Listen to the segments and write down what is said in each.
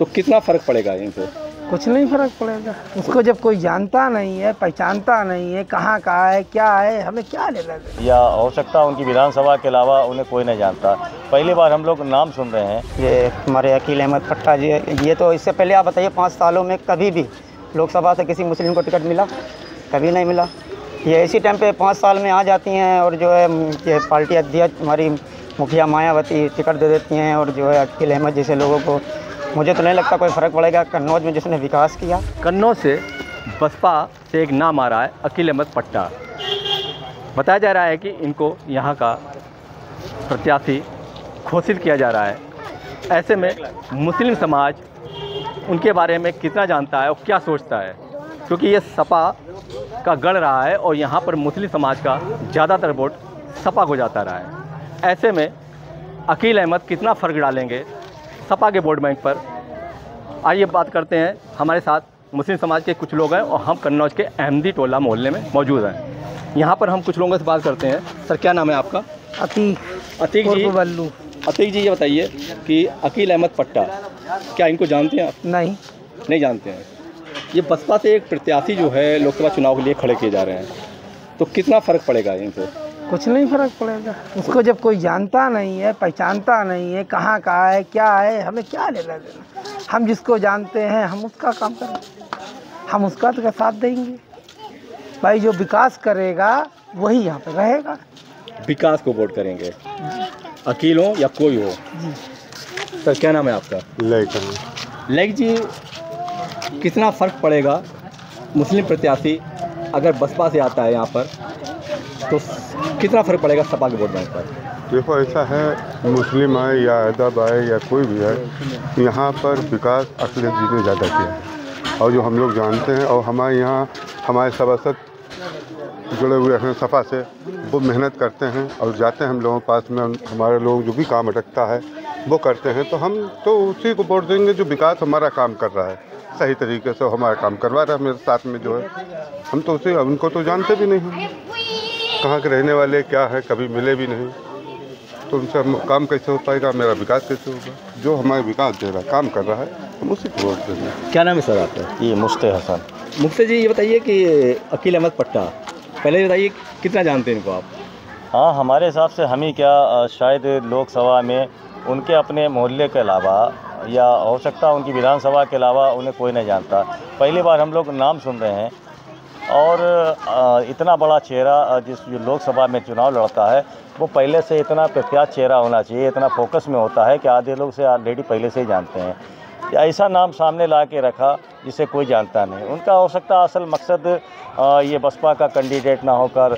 तो कितना फ़र्क पड़ेगा इनसे कुछ नहीं फ़र्क पड़ेगा। उसको जब कोई जानता नहीं है पहचानता नहीं है कहाँ का है क्या है हमें क्या लेना देना? या हो सकता है उनकी विधानसभा के अलावा उन्हें कोई नहीं जानता। पहली बार हम लोग नाम सुन रहे हैं। ये हमारे अकील अहमद पट्टा जी ये तो इससे पहले आप बताइए पाँच सालों में कभी भी लोकसभा से किसी मुस्लिम को टिकट मिला? कभी नहीं मिला। ये इसी टाइम पे पाँच साल में आ जाती हैं और जो है ये पार्टी अध्यक्ष हमारी मुखिया मायावती टिकट दे देती हैं और जो है अकील अहमद जैसे लोगों को मुझे तो नहीं लगता कोई फ़र्क पड़ेगा। कन्नौज में जिसने विकास किया। कन्नौज से बसपा से एक नाम आ रहा है, अकील अहमद पट्टा। बताया जा रहा है कि इनको यहाँ का प्रत्याशी घोषित किया जा रहा है। ऐसे में मुस्लिम समाज उनके बारे में कितना जानता है और क्या सोचता है? क्योंकि ये सपा का गढ़ रहा है और यहाँ पर मुस्लिम समाज का ज़्यादातर वोट सपा को जाता रहा है। ऐसे में अकील अहमद कितना फ़र्क डालेंगे? सपा के वोट बैंक पर। आइए बात करते हैं। हमारे साथ मुस्लिम समाज के कुछ लोग हैं और हम कन्नौज के अहमदी टोला मोहल्ले में मौजूद हैं। यहाँ पर हम कुछ लोगों से बात करते हैं। सर क्या नाम है आपका? अतीक। अतीक जी। बल्लू अतीक जी ये बताइए कि अकील अहमद पट्टा क्या इनको जानते हैं आप? नहीं। नहीं जानते हैं। ये बसपा से एक प्रत्याशी जो है लोकसभा चुनाव के लिए खड़े किए जा रहे हैं। तो कितना फ़र्क पड़ेगा इनसे कुछ नहीं फ़र्क पड़ेगा। उसको जब कोई जानता नहीं है पहचानता नहीं है कहाँ का है क्या है हमें क्या लेना देना। हम जिसको जानते हैं हम उसका काम करेंगे। हम उसका तो साथ देंगे? भाई जो विकास करेगा वही यहाँ पर रहेगा। विकास को वोट करेंगे। अकील हो या कोई हो। सर क्या नाम है आपका? लेकिन लेक जी कितना फ़र्क पड़ेगा? मुस्लिम प्रत्याशी अगर बसपा से आता है यहाँ पर तो कितना फ़र्क पड़ेगा सपा के वोट बैंक पर? देखो, ऐसा है, मुस्लिम आए या अदब आए या कोई भी है, यहाँ पर विकास अखिलेश जी ने ज़्यादा किया है। और जो हम लोग जानते हैं, और हमारे यहाँ, हमारे सभासद जुड़े हुए हैं सफ़ा से, वो मेहनत करते हैं और जाते हैं हम लोगों के पास में हमारे लोग जो भी काम अटकता है, वो करते हैं। तो हम तो उसी को वोट देंगे जो विकास हमारा काम कर रहा है, सही तरीके से हमारा काम करवा रहा है, मेरे साथ में जो है। हम तो उसे, उनको तो जानते भी नहीं हैं। कहाँ के रहने वाले क्या है कभी मिले भी नहीं। तो उनसे हम काम कैसे हो पाएगा मेरा विकास कैसे होगा? जो हमारा विकास दे रहा है काम कर रहा है हम उसी को वोट देंगे। क्या नाम है सर आपका? ये मुश्ते हसन। मुफ्ती जी ये बताइए कि अकील अहमद पट्टा पहले ये बताइए कितना जानते हैं इनको आप? हाँ हमारे हिसाब से हम ही क्या शायद लोकसभा में उनके अपने मोहल्ले के अलावा या हो सकता है उनकी विधानसभा के अलावा उन्हें कोई नहीं जानता। पहली बार हम लोग नाम सुन रहे हैं। और इतना बड़ा चेहरा जिस जो लोकसभा में चुनाव लड़ता है, वो पहले से इतना प्रख्यात चेहरा होना चाहिए, इतना फोकस में होता है कि आधे लोग से ऑलरेडी पहले से ही जानते हैं। ऐसा नाम सामने ला के रखा, जिसे कोई जानता नहीं। उनका हो सकता असल मकसद ये बसपा का कैंडिडेट ना होकर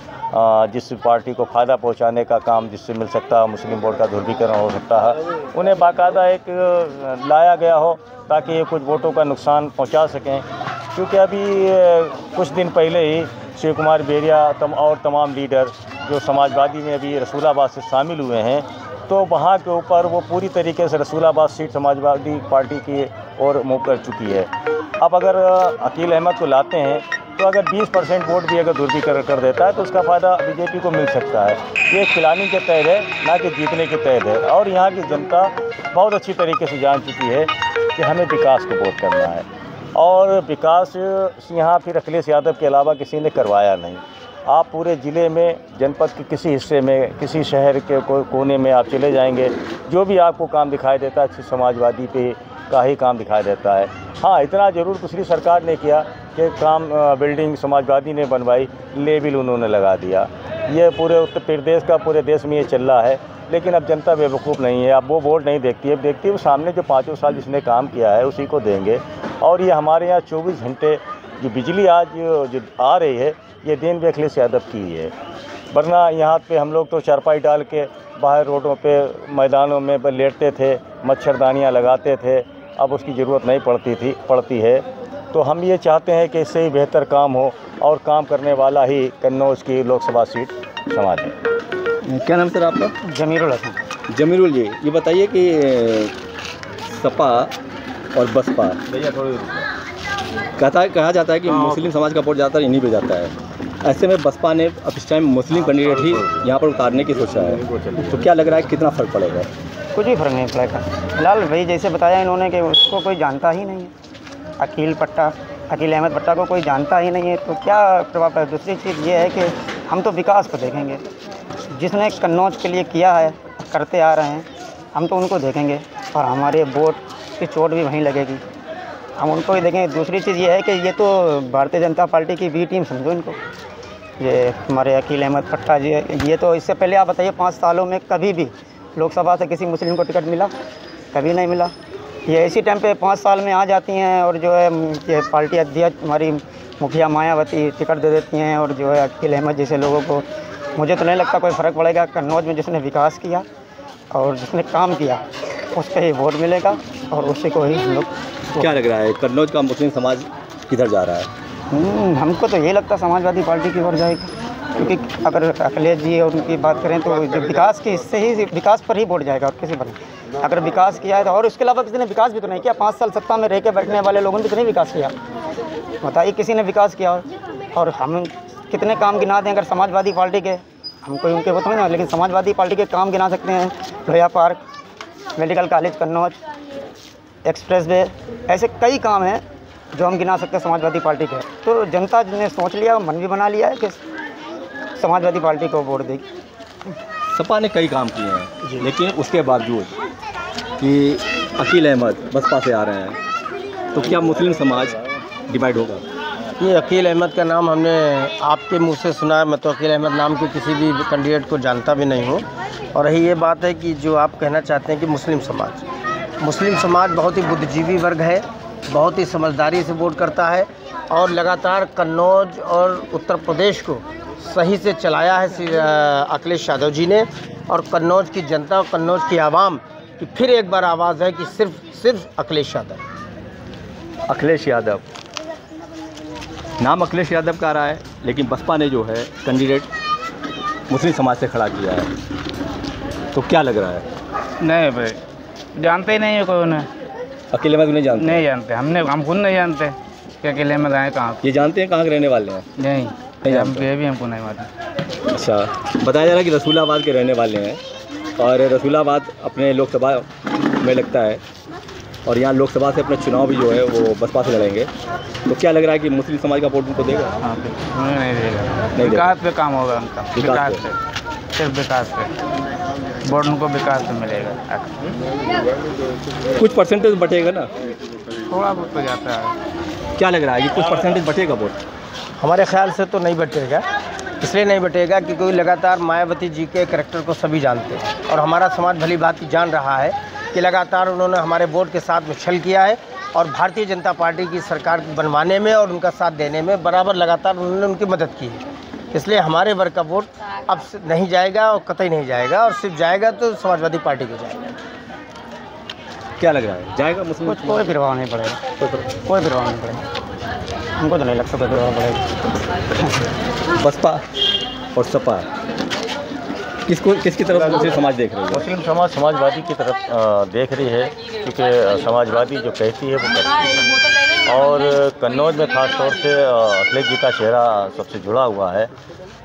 जिस पार्टी को फ़ायदा पहुँचाने का काम जिससे मिल सकता है, मुस्लिम वोट का ध्रुवीकरण हो सकता है, उन्हें बाकायदा एक लाया गया हो, ताकि ये कुछ वोटों का नुकसान पहुँचा सकें। क्योंकि अभी कुछ दिन पहले ही शिव कुमार बेरिया तम, और तमाम लीडर जो समाजवादी में अभी रसूलाबाद से शामिल हुए हैं तो वहाँ के ऊपर वो पूरी तरीके से रसूलाबाद सीट समाजवादी पार्टी की ओर मुँह कर चुकी है। अब अगर अकील अहमद को लाते हैं तो अगर 20 परसेंट वोट भी अगर ध्रुवीकरण कर देता है तो उसका फ़ायदा बीजेपी को मिल सकता है। ये खिलानी के तहत है, ना कि जीतने के तहत है। और यहाँ की जनता बहुत अच्छी तरीके से जान चुकी है कि हमें विकास को वोट करना है। और विकास यहाँ फिर अखिलेश यादव के अलावा किसी ने करवाया नहीं। आप पूरे ज़िले में, जनपद के किसी हिस्से में, किसी शहर के कोई कोने में आप चले जाएँगे, जो भी आपको काम दिखाई देता है, अच्छी समाजवादी पे का ही काम दिखाई देता है। हाँ इतना ज़रूर पिछली सरकार ने किया कि काम बिल्डिंग समाजवादी ने बनवाई, लेबिल उन्होंने लगा दिया। ये पूरे उत्तर प्रदेश का, पूरे देश में ये चल रहा है। लेकिन अब जनता बेवकूफ़ नहीं है। अब वो वोट नहीं देखती है। देखती है वो सामने जो पाँचों साल जिसने काम किया है, उसी को देंगे। और ये हमारे यहाँ चौबीस घंटे जो बिजली आज जो आ रही है, ये दिन भी अखिलेश यादव की है। वरना यहाँ पे हम लोग तो चारपाई डाल के बाहर रोडों पे, मैदानों में लेटते थे, मच्छरदानियाँ लगाते थे। अब उसकी ज़रूरत नहीं पड़ती थी, पड़ती है। तो हम ये चाहते हैं कि इससे ही बेहतर काम हो और काम करने वाला ही कन्नौज की लोकसभा सीट संभाले। क्या नाम सर आपका? जमीरुल हसन। जमीरुल जी ये बताइए कि सपा और बसपा भैया कहता है कहा जाता है कि मुस्लिम समाज का वोट ज़्यादातर इन्हीं पे जाता है। ऐसे में बसपा ने अब इस टाइम मुस्लिम कैंडिडेट ही यहाँ पर उतारने की सोचा है। तो क्या लग रहा है कितना फ़र्क पड़ेगा? कुछ भी फ़र्क नहीं पड़ेगा। फ़िलहाल भाई जैसे बताया इन्होंने कि उसको कोई जानता ही नहीं है। अकील पट्टा, अकील अहमद पट्टा को कोई जानता ही नहीं है। तो क्या प्रभाव पड़ेगा दूसरी चीज़ ये है कि हम तो विकास को देखेंगे। जिसने कन्नौज के लिए किया है, करते आ रहे हैं, हम तो उनको देखेंगे। और हमारे वोट की चोट भी वहीं लगेगी। हम उनको ही देखेंगे। दूसरी चीज़ ये है कि ये तो भारतीय जनता पार्टी की बी टीम समझो इनको। ये हमारे अकील अहमद पट्टा जी, ये तो इससे पहले आप बताइए, पाँच सालों में कभी भी लोकसभा से किसी मुस्लिम को टिकट मिला? कभी नहीं मिला। ये इसी टाइम पे पाँच साल में आ जाती हैं और जो है ये पार्टी अध्यक्ष हमारी मुखिया मायावती टिकट दे देती हैं और जो है अकील अहमद जैसे लोगों को मुझे तो नहीं लगता कोई फ़र्क पड़ेगा। कन्नौज में जिसने विकास किया और जिसने काम किया उसका ही वोट मिलेगा और उसी को ही हम लोग क्या लग रहा है कन्नौज का मुस्लिम समाज किधर जा रहा है? हम्म, हमको तो ये लगता समाजवादी पार्टी की ओर जाएगी। क्योंकि अगर अखिलेश जी और उनकी बात करें तो जो विकास के हिस्से ही विकास पर ही वोट जाएगा और किसी पर अगर विकास किया है तो और उसके अलावा किसी ने विकास भी तो नहीं किया। पाँच साल सत्ता में रह के बैठने वाले लोगों ने भी तो नहीं विकास किया। बताइए किसी ने विकास किया और, हम कितने काम गिना दें अगर समाजवादी पार्टी के? हम कोई उनके तो नहीं लेकिन समाजवादी पार्टी के काम गिना सकते हैं। Lohia park medical college Kannauj expressway ऐसे कई काम हैं जो हम गिना सकते हैं समाजवादी पार्टी के। तो जनता ने सोच लिया मन भी बना लिया है कि समाजवादी पार्टी को वोट देगी सपा ने कई काम किए हैं लेकिन उसके बावजूद कि अकील अहमद बसपा से आ रहे हैं तो क्या मुस्लिम समाज डिवाइड होगा? ये अकील अहमद का नाम हमने आपके मुँह से सुना है मैं तो अकील अहमद नाम के किसी भी कैंडिडेट को जानता भी नहीं हूँ। और रही ये बात है कि जो आप कहना चाहते हैं कि मुस्लिम समाज मुस्लिम समाज बहुत ही बुद्धिजीवी वर्ग है बहुत ही समझदारी से वोट करता है और लगातार कन्नौज और उत्तर प्रदेश को सही से चलाया है श्री, अखिलेश यादव जी ने। और कन्नौज की जनता और कन्नौज की आवाम की फिर एक बार आवाज़ है कि सिर्फ़ सिर्फ़ अखिलेश यादव। अखिलेश यादव। नाम अखिलेश यादव का आ रहा है लेकिन बसपा ने जो है कैंडिडेट मुस्लिम समाज से खड़ा किया है। तो क्या लग रहा है? नहीं भाई जानते ही नहीं है कोई उन्हें। अकेले में नहीं जानते? नहीं जानते हमने हम खुद नहीं जानते कि अकेले में आए कहाँ। ये जानते हैं कहाँ के रहने वाले हैं? नहीं। हम जानते। भी हमको नहीं मालूम। अच्छा बताया जा रहा है कि रसूलाबाद के रहने वाले हैं और रसूलाबाद अपने लोकसभा में लगता है और यहाँ लोकसभा से अपना चुनाव भी जो है वो बसपा से लड़ेंगे। तो क्या लग रहा है कि मुस्लिम समाज का वोट उनको देगा? हाँ नहीं देगा। विकास पे काम होगा उनका। विकास विकास पे। सिर्फ़ विकास पे। वोट उनको विकास पे मिलेगा। कुछ परसेंटेज बटेगा ना? थोड़ा बहुत तो जाता है। क्या लग रहा है कि कुछ परसेंटेज बटेगा वोट? हमारे ख्याल से तो नहीं बटेगा इसलिए नहीं बटेगा क्योंकि लगातार मायावती जी के करेक्टर को सभी जानते हैं। और हमारा समाज भली भांति जान रहा है कि लगातार उन्होंने हमारे वोट के साथ में छल किया है और भारतीय जनता पार्टी की सरकार बनवाने में और उनका साथ देने में बराबर लगातार उन्होंने उनकी मदद की है। इसलिए हमारे वर्ग का वोट अब नहीं जाएगा और कतई नहीं जाएगा और सिर्फ़ जाएगा तो समाजवादी पार्टी को जाएगा। क्या लग रहा है? जाएगा मुस्लिम कुछ कोई प्रभाव नहीं पड़ेगा। कोई प्रभाव नहीं पड़ेगा। हमको तो नहीं लग कोई थोड़ा बड़े बसपा और सपा। किसको किसकी तरफ़ मुस्लिम समाज देख रही है? मुस्लिम समाज समाजवादी की तरफ़ देख रही है क्योंकि समाजवादी जो कहती है वो करती है। और कन्नौज में ख़ास तौर से अखिलेश जी का चेहरा सबसे जुड़ा हुआ है।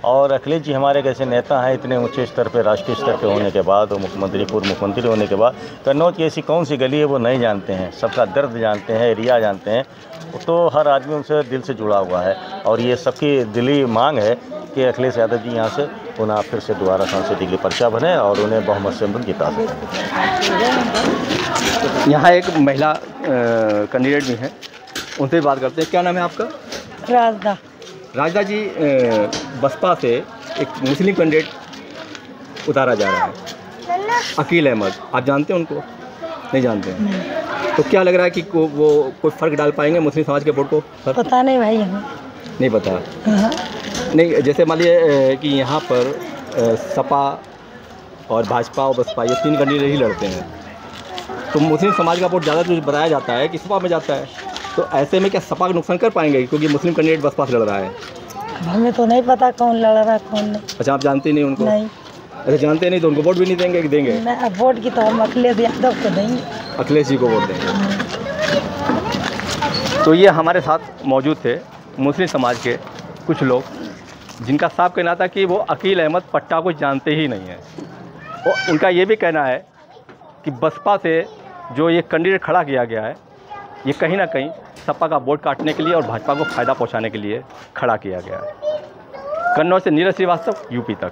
और अखिलेश जी हमारे एक ऐसे नेता हैं, इतने ऊँचे स्तर पर राष्ट्रीय स्तर पर होने के बाद, और मुख्यमंत्री, पूर्व मुख्यमंत्री होने के बाद, कन्नौज की ऐसी कौन सी गली है, वो नहीं जानते हैं। सबका दर्द जानते हैं, एरिया जानते हैं। तो हर आदमी उनसे दिल से जुड़ा हुआ है। और ये सबकी दिली मांग है कि अखिलेश यादव जी यहाँ से पुनः फिर से दोबारा सांसद के पर्चा बने और उन्हें बहुमत से हम जिता सकें यहाँ एक महिला कैंडिडेट भी हैं। उनसे भी बात करते हैं। क्या नाम है आपका? राजदा। राजदा जी बसपा से एक मुस्लिम कैंडिडेट उतारा जा रहा है। अकील अहमद आप जानते हैं उनको? नहीं जानते हैं। तो क्या लग रहा है कि को, वो कोई फ़र्क डाल पाएँगे मुस्लिम समाज के वोट को? फ़र्क? पता नहीं भाई। हमें नहीं पता। हाँ। नहीं जैसे मान लीजिए कि यहाँ पर सपा और भाजपा और बसपा ये तीन कैंडिडेट ही लड़ते हैं। तो मुस्लिम समाज का वोट ज़्यादा तो बताया जाता है कि सपा में जाता है। तो ऐसे में क्या सपा का नुकसान कर पाएँगे? क्योंकि मुस्लिम कैंडिडेट बसपा से लड़ रहा है। हमें तो नहीं पता कौन लड़ रहा है कौन नहीं। अच्छा आप जानते नहीं उनको? नहीं। अच्छा जानते नहीं तो उनको वोट भी नहीं देंगे कि देंगे? वोट की तो हम अखिलेश यादव को देंगे। अखिलेश जी को वोट देंगे। तो ये हमारे साथ मौजूद थे मुस्लिम समाज के कुछ लोग जिनका साफ़ कहना था कि वो अकील अहमद पट्टा को जानते ही नहीं हैं। और उनका ये भी कहना है कि बसपा से जो ये कैंडिडेट खड़ा किया गया है ये कहीं ना कहीं सपा का वोट काटने के लिए और भाजपा को फ़ायदा पहुँचाने के लिए खड़ा किया गया। है कन्नौज से नीरज श्रीवास्तव, यूपी तक।